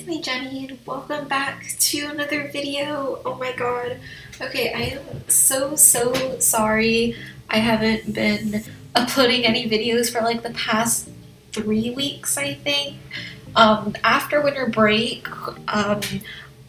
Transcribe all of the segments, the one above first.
It's me Jenny and welcome back to another video. Oh my god. Okay, I am so so sorry I haven't been uploading any videos for like the past three weeks I think. Um, after winter break, um,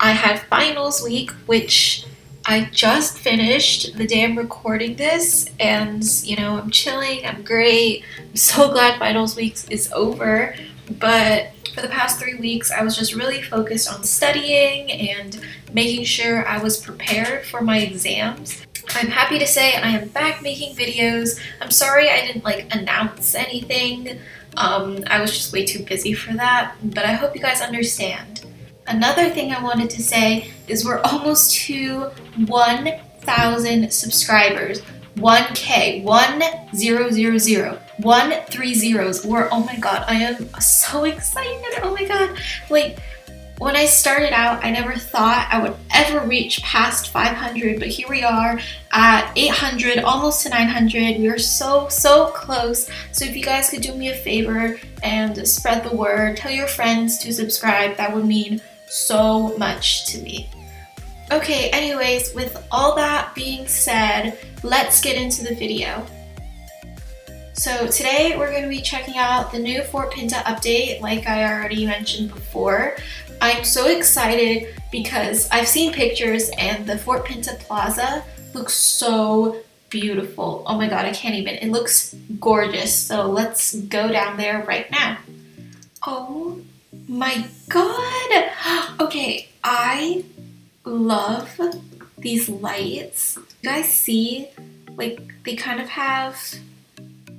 I had finals week which I just finished the day I'm recording this and you know I'm chilling, I'm great. I'm so glad finals week is over but for the past three weeks, I was just really focused on studying and making sure I was prepared for my exams. I'm happy to say I am back making videos. I'm sorry I didn't like announce anything. Um, I was just way too busy for that, but I hope you guys understand. Another thing I wanted to say is we're almost to 1,000 subscribers. 1K, 1000, one three zeros. We're, oh my god, I am so excited. Oh my god. Like, when I started out, I never thought I would ever reach past 500, but here we are at 800, almost to 900. We are so, so close. So if you guys could do me a favor and spread the word, tell your friends to subscribe, that would mean so much to me. Okay, anyways, with all that being said, let's get into the video. So today we're going to be checking out the new Fort Pinta update like I already mentioned before. I'm so excited because I've seen pictures and the Fort Pinta Plaza looks so beautiful. Oh my god, I can't even. It looks gorgeous. So let's go down there right now. Oh my god! Okay, I love these lights. You guys see, like, they kind of have,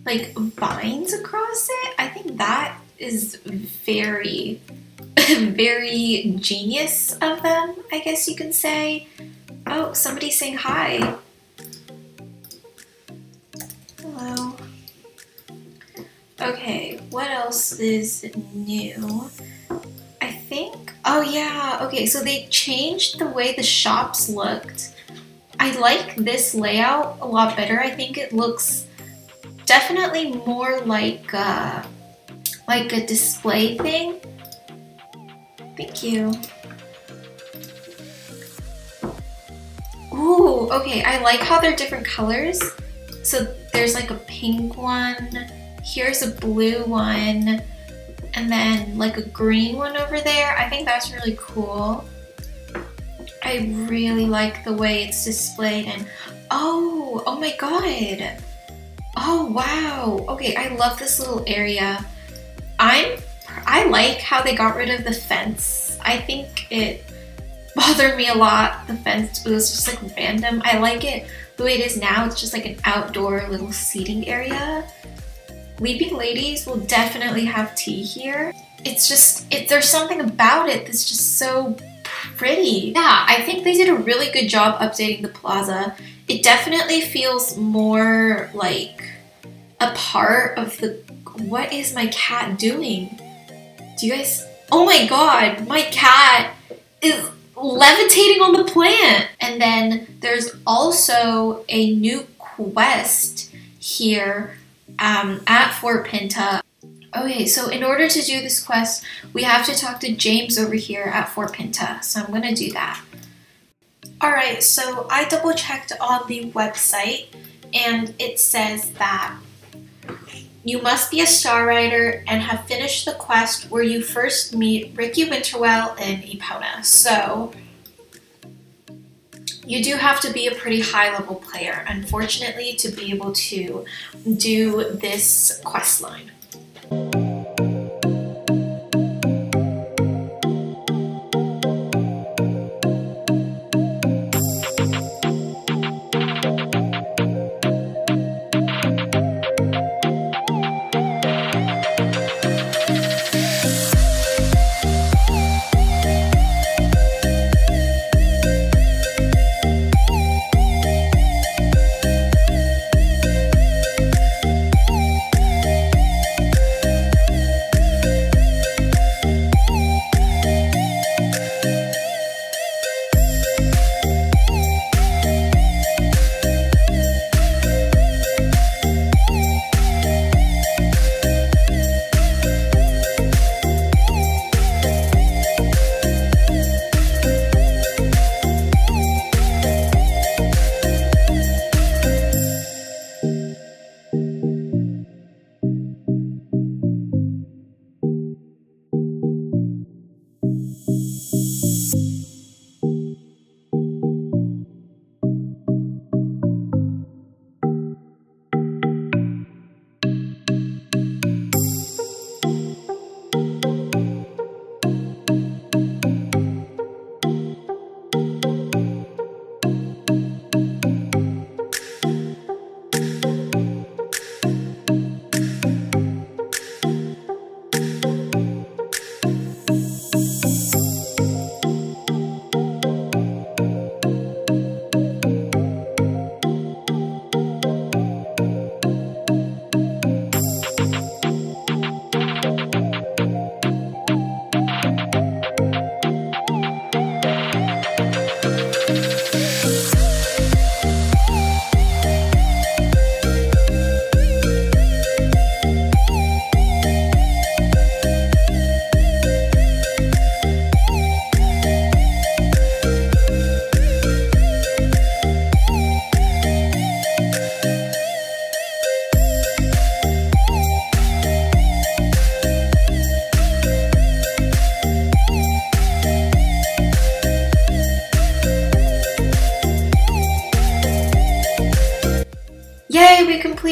like, vines across it. I think that is very, very genius of them, I guess you can say. Oh, somebody's saying hi. Hello. Okay, what else is new? I think, oh yeah, okay, so they changed the way the shops looked. I like this layout a lot better. I think it looks definitely more like uh, like a display thing. Thank you. Ooh, okay, I like how they're different colors. So there's like a pink one, here's a blue one, and then like a green one over there. I think that's really cool. I really like the way it's displayed and oh, oh my god. Oh wow. Okay, I love this little area. I'm I like how they got rid of the fence. I think it bothered me a lot. The fence was just like random. I like it the way it is now. It's just like an outdoor little seating area. Leaping Ladies will definitely have tea here. It's just, it, there's something about it that's just so pretty. Yeah, I think they did a really good job updating the plaza. It definitely feels more like a part of the, what is my cat doing? Do you guys, oh my god, my cat is levitating on the plant. And then there's also a new quest here um, at Fort Pinta. Okay, so in order to do this quest, we have to talk to James over here at Fort Pinta. So I'm gonna do that. Alright, so I double checked on the website and it says that you must be a star rider and have finished the quest where you first meet Ricky Winterwell in Epona. So you do have to be a pretty high level player, unfortunately, to be able to do this quest line.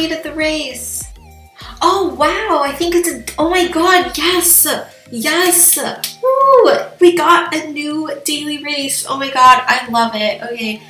Completed the race. Oh wow, I think it's a, oh my god, yes! Yes! Woo! We got a new daily race. Oh my god, I love it. Okay.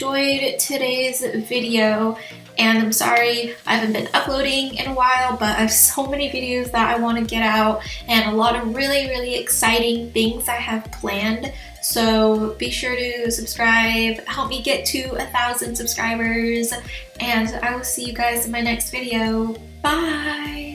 Enjoyed today's video and I'm sorry I haven't been uploading in a while but I have so many videos that I want to get out and a lot of really really exciting things I have planned. So be sure to subscribe help me get to a thousand subscribers and I will see you guys in my next video. Bye